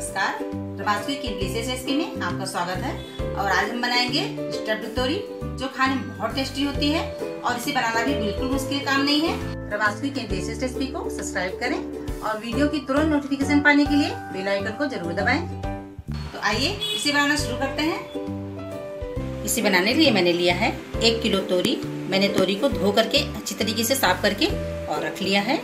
नमस्कार। की delicious recipe में आपका स्वागत है। और आज हम बनाएँगे स्टफ्ड तोरी जो खाने में बहुत टेस्टी होती है और इसे बनाना भी बिल्कुल मुश्किल काम नहीं है। प्रभासवी की डिलीशियस रेसिपी को सब्सक्राइब करें और वीडियो की तुरंत नोटिफिकेशन पाने के लिए बेल आइकन को ज़रूर दबाएँ। तो आइए इसे बनाना शुरू करते हैं। इसे बनाने के लिए मैंने लिया है एक किलो तोरी। मैंने तोरी को धो करके अच्छी तरीके से साफ़ करके और रख लिया है।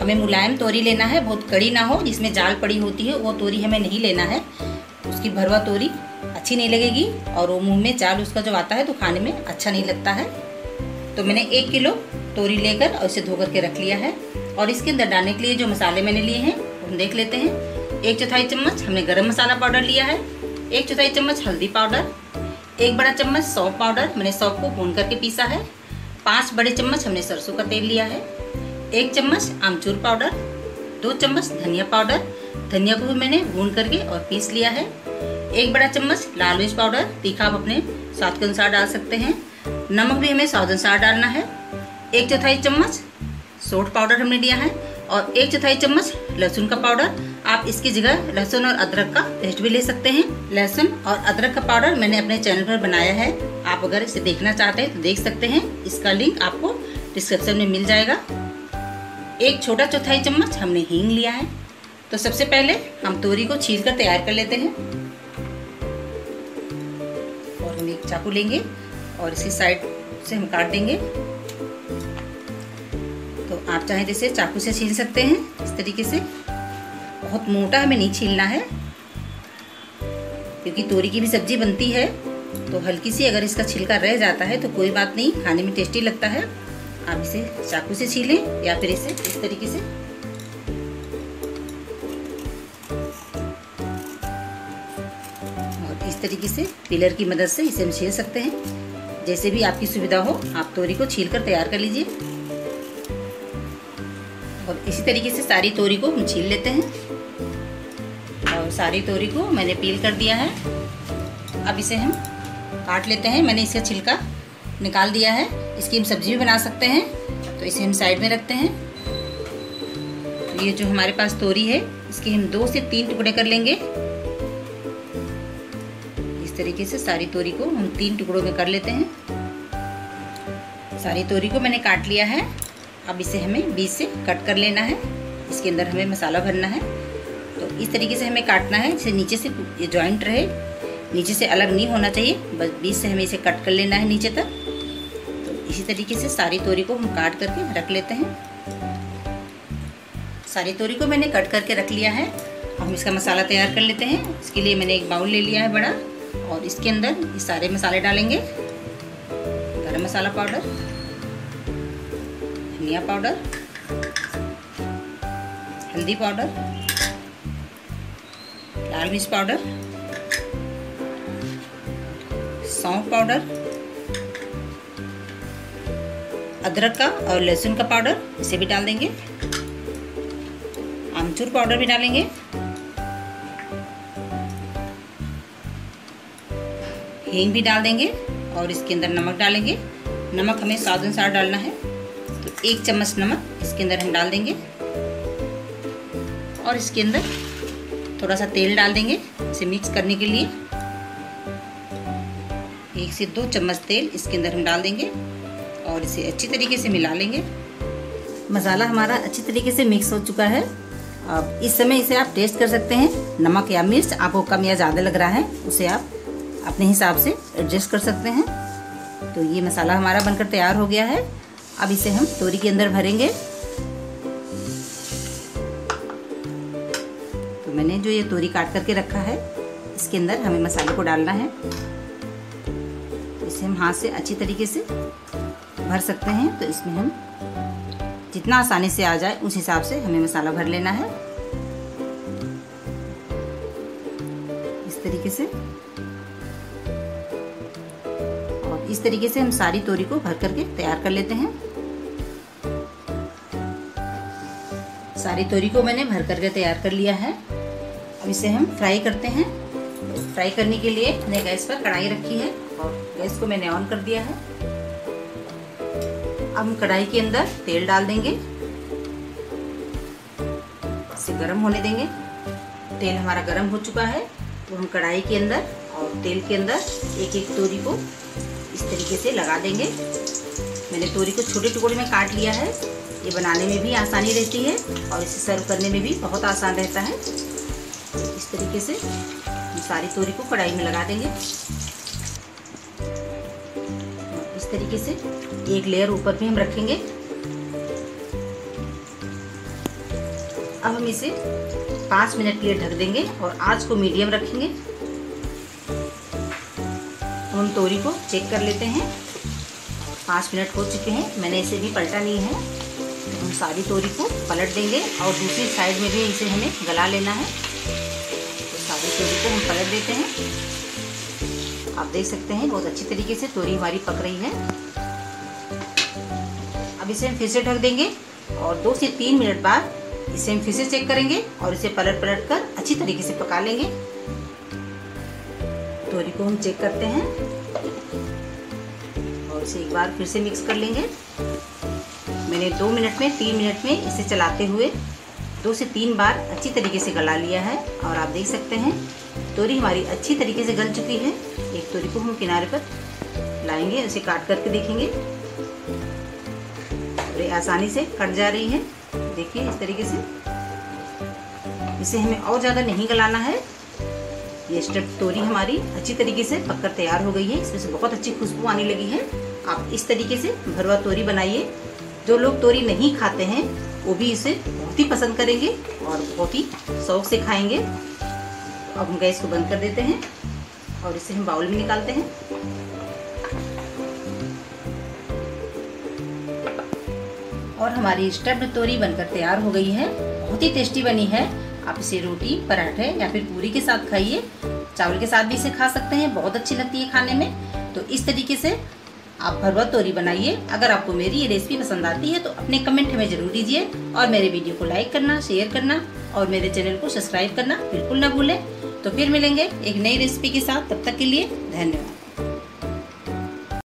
हमें मुलायम तोरी लेना है, बहुत कड़ी ना हो, जिसमें जाल पड़ी होती है, वो तोरी हमें नहीं लेना है। उसकी भरवा तोरी अच्छी नहीं लगेगी और वो मुँह में जाल उसका जो आता है तो खाने में अच्छा नहीं लगता है। तो मैंने एक किलो तोरी लेकर और इसे धो करके रख लिया है। और इसके अंदर डालने के लिए जो मसाले मैंने लिए हैं हम देख लेते हैं। एक चौथाई चम्मच हमने गरम मसाला पाउडर लिया है। एक चौथाई चम्मच हल्दी पाउडर। एक बड़ा चम्मच सौंफ पाउडर मैंने सौंफ को भून करके पीसा है। पाँच बड़े चम्मच हमने सरसों का तेल लिया है। एक चम्मच आमचूर पाउडर, दो चम्मच धनिया पाउडर। धनिया को भी मैंने भून करके और पीस लिया है। एक बड़ा चम्मच लाल मिर्च पाउडर, तीखा आप अपने स्वाद के अनुसार डाल सकते हैं। नमक भी हमें स्वाद अनुसार डालना है। एक चौथाई चम्मच सोट पाउडर हमने लिया है और एक चौथाई चम्मच लहसुन का पाउडर। आप इसकी जगह लहसुन और अदरक का पेस्ट भी ले सकते हैं। लहसुन और अदरक का पाउडर मैंने अपने चैनल पर बनाया है। आप अगर इसे देखना चाहते हैं तो देख सकते हैं। इसका लिंक आपको डिस्क्रिप्शन में मिल जाएगा। एक छोटा चौथाई चम्मच हमने हींग लिया है। तो सबसे पहले हम तोरी को छील कर तैयार कर लेते हैं। और हम एक चाकू लेंगे और इसी साइड से हम काट देंगे। तो आप चाहें जैसे चाकू से छील सकते हैं इस तरीके से। बहुत मोटा हमें नहीं छीलना है, क्योंकि तोरी की भी सब्ज़ी बनती है। तो हल्की सी अगर इसका छिलका रह जाता है तो कोई बात नहीं, खाने में टेस्टी लगता है। आप इसे चाकू से छीलें या फिर इसे इस तरीके से। और इस तरीके से पिलर की मदद से इसे हम छील सकते हैं। जैसे भी आपकी सुविधा हो, आप तोरी को छील कर तैयार कर लीजिए। और इसी तरीके से सारी तोरी को हम छील लेते हैं। और सारी तोरी को मैंने पील कर दिया है। अब इसे हम काट लेते हैं। मैंने इसका छिलका निकाल दिया है। इसकी हम सब्ज़ी भी बना सकते हैं। तो इसे हम साइड में रखते हैं। ये जो हमारे पास तोरी है, इसके हम दो से तीन टुकड़े कर लेंगे। इस तरीके से सारी तोरी को हम तीन टुकड़ों में कर लेते हैं। सारी तोरी को मैंने काट लिया है। अब इसे हमें बीच से कट कर लेना है। इसके अंदर हमें मसाला भरना है। तो इस तरीके से हमें काटना है इसे नीचे से ये जॉइंट रहे। नीचे से अलग नहीं होना चाहिए। बस बीच से हमें इसे कट कर लेना है नीचे तक। इसी तरीके से सारी तोरी को हम काट करके रख लेते हैं। सारी तोरी को मैंने कट करके रख लिया है। हम इसका मसाला तैयार कर लेते हैं। इसके लिए मैंने एक बाउल ले लिया है बड़ा। और इसके अंदर ये सारे मसाले डालेंगे। गरम मसाला पाउडर, धनिया पाउडर, हल्दी पाउडर, लाल मिर्च पाउडर, सौंफ पाउडर अदरक का और लहसुन का पाउडर, इसे भी डाल देंगे। आमचूर पाउडर भी डालेंगे। हींग भी डाल देंगे और इसके अंदर नमक डालेंगे। नमक हमें स्वाद अनुसार डालना है। तो एक चम्मच नमक इसके अंदर हम डाल देंगे। और इसके अंदर थोड़ा सा तेल डाल देंगे इसे मिक्स करने के लिए। एक से दो चम्मच तेल इसके अंदर हम डाल देंगे। और इसे अच्छी तरीके से मिला लेंगे। मसाला हमारा अच्छी तरीके से मिक्स हो चुका है। अब इस समय इसे आप टेस्ट कर सकते हैं। नमक या मिर्च, आपको कम या ज़्यादा लग रहा है, उसे आप अपने हिसाब से एडजस्ट कर सकते हैं। तो ये मसाला हमारा बनकर तैयार हो गया है। अब इसे हम तोरी के अंदर भरेंगे। तो मैंने जो ये तोरी काट करके रखा है, इसके अंदर हमें मसाले को डालना है। इसे हम हाथ से अच्छी तरीके से भर सकते हैं तो इसमें हम जितना आसानी से आ जाए, उस हिसाब से हमें मसाला भर लेना है। इस तरीके से। और इस तरीके से हम सारी तोरी को भर करके तैयार कर लेते हैं। सारी तोरी को मैंने भर करके तैयार कर लिया है। अब इसे हम फ्राई करते हैं। फ्राई करने के लिए मैंने गैस पर कढ़ाई रखी है और गैस को मैंने ऑन कर दिया है। अब हम कढ़ाई के अंदर तेल डाल देंगे। इसे गर्म होने देंगे। तेल हमारा गर्म हो चुका है। तो हम कढ़ाई के अंदर और तेल के अंदर एक एक तोरी को इस तरीके से लगा देंगे। मैंने तोरी को छोटे टुकड़े में काट लिया है। ये बनाने में भी आसानी रहती है और इसे सर्व करने में भी बहुत आसान रहता है। इस तरीके से हम सारी तोरी को कढ़ाई में लगा देंगे। तरीके से एक लेयर ऊपर भी हम रखेंगे। अब हम इसे पाँच मिनट के लिए ढक देंगे और आज को मीडियम रखेंगे। हम तोरी को चेक कर लेते हैं। पाँच मिनट हो चुके हैं, मैंने इसे भी पलटा नहीं है। तो हम सारी तोरी को पलट देंगे और दूसरी साइड में भी इसे हमें गला लेना है। तो सारी तोरी को हम पलट देते हैं। आप देख सकते हैं, बहुत अच्छी तरीके से तोरी हमारी पक रही है। अब इसे हम फिर से ढक देंगे और दो से तीन मिनट बाद इसे हम फिर से चेक करेंगे और इसे पलट पलट कर अच्छी तरीके से पका लेंगे। तोरी को हम चेक करते हैं और इसे एक बार फिर से मिक्स कर लेंगे। मैंने दो मिनट में, तीन मिनट में इसे चलाते हुए दो से तीन बार अच्छी तरीके से गला लिया है और आप देख सकते हैं तोरी हमारी अच्छी तरीके से गल चुकी है। एक तोरी को हम किनारे पर लाएँगे, उसे काट करके देखेंगे। ये आसानी से कट जा रही है। देखिए इस तरीके से। इसे हमें और ज़्यादा नहीं गलाना है। ये स्टेप तोरी हमारी अच्छी तरीके से पककर तैयार हो गई है। इसमें से बहुत अच्छी खुशबू आने लगी है। आप इस तरीके से भरवा तोरी बनाइए। जो लोग तोरी नहीं खाते हैं, वो भी इसे बहुत ही पसंद करेंगे और बहुत ही शौक से खाएँगे। अब हम गैस को बंद कर देते हैं और इसे हम बाउल में निकालते हैं। और हमारी स्टफ्ड तोरी बनकर तैयार हो गई है। बहुत ही टेस्टी बनी है। आप इसे रोटी, पराठे या फिर पूरी के साथ खाइए। चावल के साथ भी इसे खा सकते हैं। बहुत अच्छी लगती है खाने में। तो इस तरीके से आप भरवा तोरी बनाइए। अगर आपको मेरी ये रेसिपी पसंद आती है तो अपने कमेंट हमें ज़रूर दीजिए। और मेरे वीडियो को लाइक करना, शेयर करना और मेरे चैनल को सब्सक्राइब करना बिल्कुल ना भूलें। तो फिर मिलेंगे एक नई रेसिपी के साथ। तब तक के लिए धन्यवाद।